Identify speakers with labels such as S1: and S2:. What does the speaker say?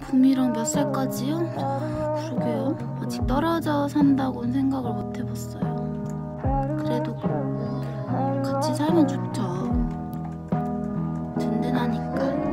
S1: 봄이랑 몇 살까지요? 그러게요. 아직 떨어져 산다고는 생각을 못 해봤어요. 그래도 같이 살면 좋죠. 든든하니까.